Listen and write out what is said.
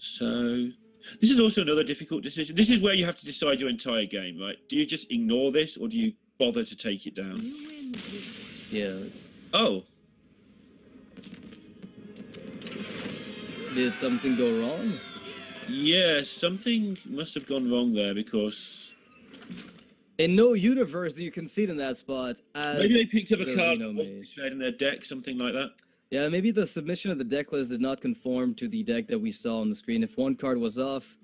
So this is also another difficult decision. This is where you have to decide your entire game, right? Do you just ignore this or do you bother to take it down? Yeah. Oh, Did something go wrong? yeah, something must have gone wrong there because In no universe do you concede in that spot as maybe they picked up a card Reno that wasn't Mage. displayed in their deck, something like that. Yeah, maybe the submission of the deck list did not conform to the deck that we saw on the screen. If one card was off,